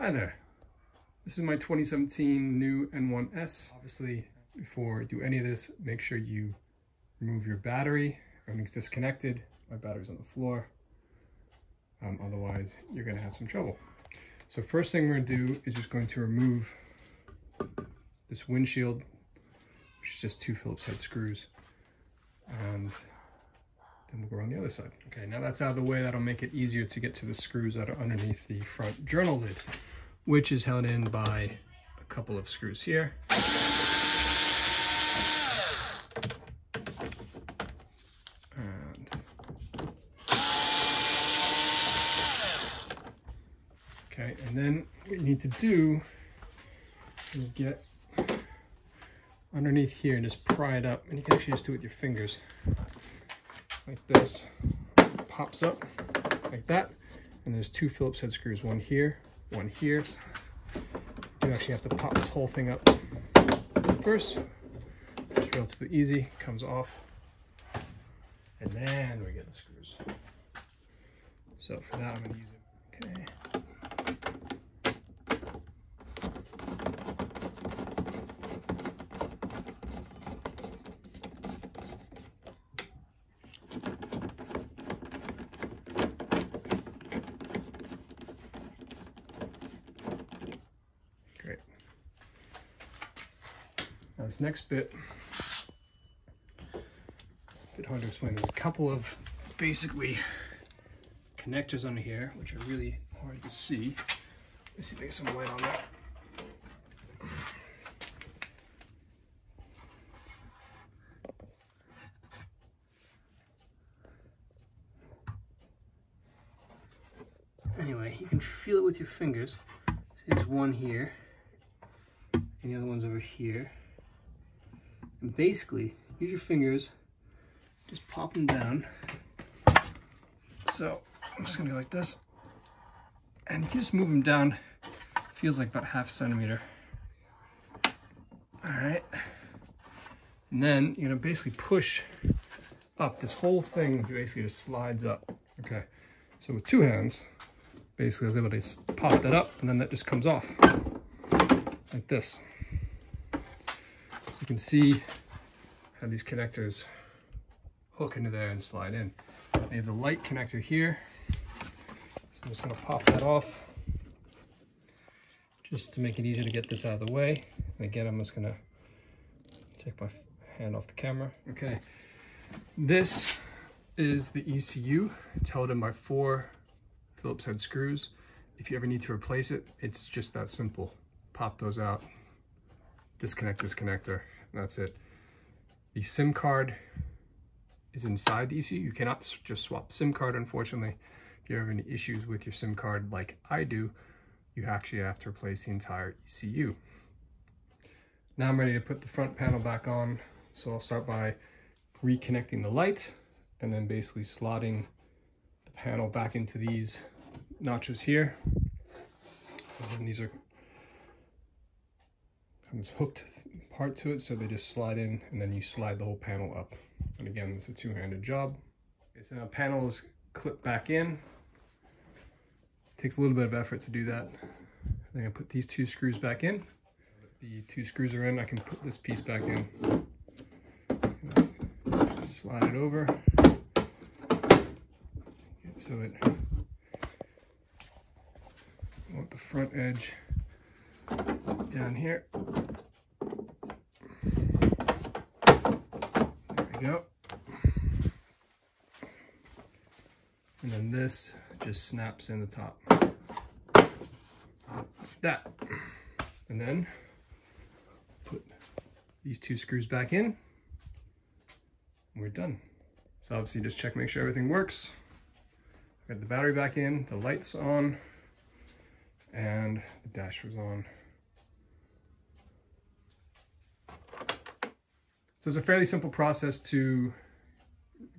Hi there. This is my 2017 NIU N1S. Obviously, before you do any of this, make sure you remove your battery. Everything's disconnected. My battery's on the floor. Um, otherwise, you're gonna have some trouble. So first thing we're gonna do is just going to remove this windshield, which is just two Phillips head screws. And then we'll go around the other side. Okay, now that's out of the way, that'll make it easier to get to the screws that are underneath the front journal lid, which is held in by a couple of screws here. Okay, and then what you need to do is get underneath here and just pry it up. And you can actually just do it with your fingers like this, pops up like that. And there's two Phillips head screws, one here, one here. You actually have to pop this whole thing up first. It's relatively easy, comes off. And then we get the screws. So for that, I'm gonna use it. Okay. Great. This next bit, a bit hard to explain. There's a couple of basically connectors under here, which are really hard to see. Let me see if I get some light on that. Anyway, you can feel it with your fingers. There's one here, and the other one's over here. And basically, use your fingers, just pop them down. So I'm just gonna go like this. And you can just move them down. Feels like about half centimeter. All right. And then you're gonna basically push up. This whole thing basically just slides up. Okay. So with two hands, basically I was able to pop that up and then that just comes off like this. Can see how these connectors hook into there and slide in. I have the light connector here. So I'm just gonna pop that off just to make it easier to get this out of the way. And again, I'm just gonna take my hand off the camera. Okay, this is the ECU. It's held in by four Phillips head screws. If you ever need to replace it, it's just that simple. Pop those out, disconnect this connector, that's it. The SIM card is inside the ECU. You cannot just swap SIM card, unfortunately. If you have any issues with your SIM card like I do, you actually have to replace the entire ECU. Now I'm ready to put the front panel back on. So I'll start by reconnecting the light and then basically slotting the panel back into these notches here. And these are this hooked part to it, so they just slide in and then you slide the whole panel up. And again, it's a two-handed job. Okay, so now panel is clipped back in. takes a little bit of effort to do that. Then I put these two screws back in. The two screws are in, I can put this piece back in. Slide it over. So it want the front edge down here. There we go. And then this just snaps in the top. Like that. And then put these two screws back in. We're done. So obviously just check, make sure everything works. Got the battery back in, the lights on, and the dash was on. So it's a fairly simple process to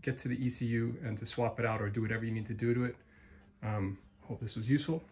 get to the ECU and to swap it out or do whatever you need to do to it. Um, hope this was useful.